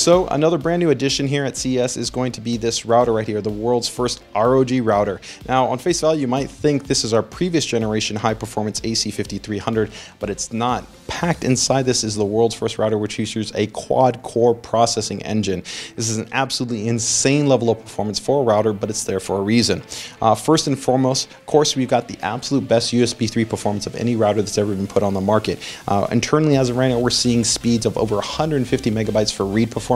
So another brand new addition here at CES is going to be this router right here, the world's first ROG router. Now on face value, you might think this is our previous generation high performance AC5300, but it's not. Packed inside this is the world's first router which features a quad core processing engine. This is an absolutely insane level of performance for a router, but it's there for a reason. Uh, first and foremost, of course, we've got the absolute best USB 3 performance of any router that's ever been put on the market. Uh, internally, as of right now, we're seeing speeds of over 150 megabytes for read performance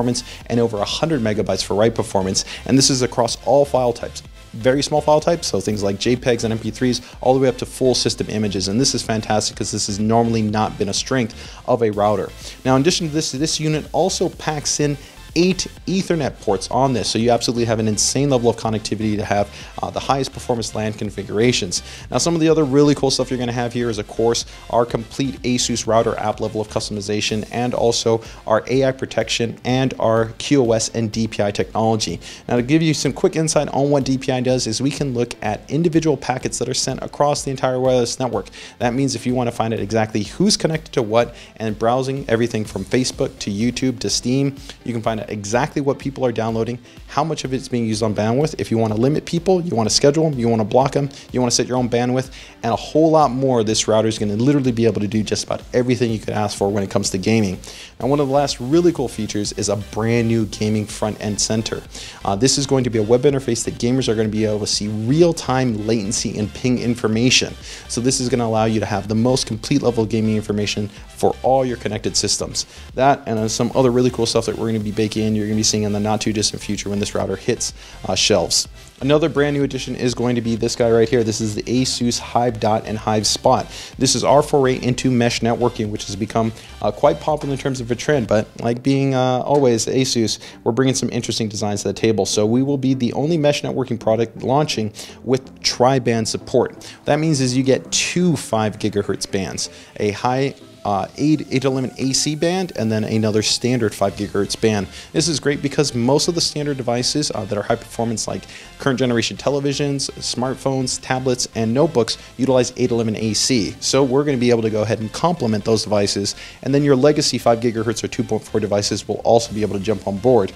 and over 100 megabytes for write performance. And this is across all file types very small file types, so things like JPEGs and MP3s, all the way up to full system images. And this is fantastic because this has normally not been a strength of a router. Now, in addition to this, this unit also packs in eight Ethernet ports on this. So you absolutely have an insane level of connectivity to have uh, the highest performance LAN configurations. Now some of the other really cool stuff you're going to have here is of course our complete ASUS router app level of customization and also our AI protection and our QoS and DPI technology. Now to give you some quick insight on what DPI does is we can look at individual packets that are sent across the entire wireless network. That means if you want to find out exactly who's connected to what and browsing everything from Facebook to YouTube to Steam, you can find exactly what people are downloading, how much of it's being used on bandwidth. If you want to limit people, you want to schedule them, you want to block them, you want to set your own bandwidth, and a whole lot more. This router is going to literally be able to do just about everything you could ask for when it comes to gaming. And one of the last really cool features is a brand new gaming front end center. Uh, this is going to be a web interface that gamers are going to be able to see real-time latency and ping information. So this is going to allow you to have the most complete level of gaming information for all your connected systems. That and some other really cool stuff that we're going to be baking you're going to be seeing in the not too distant future when this router hits uh, shelves. Another brand new addition is going to be this guy right here. This is the ASUS HiveDot and HiveSpot. This is our foray into mesh networking, which has become uh, quite popular in terms of a trend. But like being uh, always ASUS, we're bringing some interesting designs to the table. So we will be the only mesh networking product launching with tri-band support. That means is you get two 5 gigahertz bands, a high uh, 8, 811 AC band and then another standard 5 gigahertz band. This is great because most of the standard devices uh, that are high performance like current generation televisions, smartphones, tablets, and notebooks utilize 811 AC. So we're going to be able to go ahead and complement those devices and then your legacy 5 gigahertz or 2.4 devices will also be able to jump on board.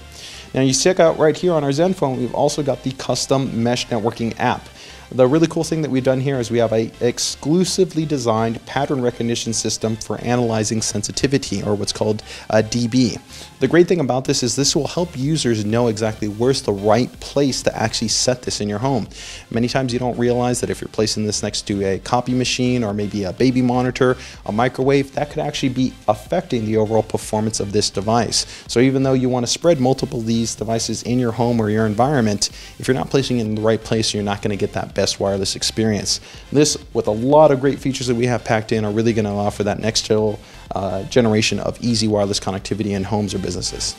Now you check out right here on our Zenfone, we've also got the custom mesh networking app. The really cool thing that we've done here is we have a exclusively designed pattern recognition system for analyzing sensitivity or what's called a DB. The great thing about this is this will help users know exactly where's the right place to actually set this in your home. Many times you don't realize that if you're placing this next to a copy machine or maybe a baby monitor, a microwave, that could actually be affecting the overall performance of this device. So even though you want to spread multiple of these devices in your home or your environment, if you're not placing it in the right place, you're not going to get that best wireless experience. This, with a lot of great features that we have packed in, are really going to for that next uh, generation of easy wireless connectivity in homes or businesses.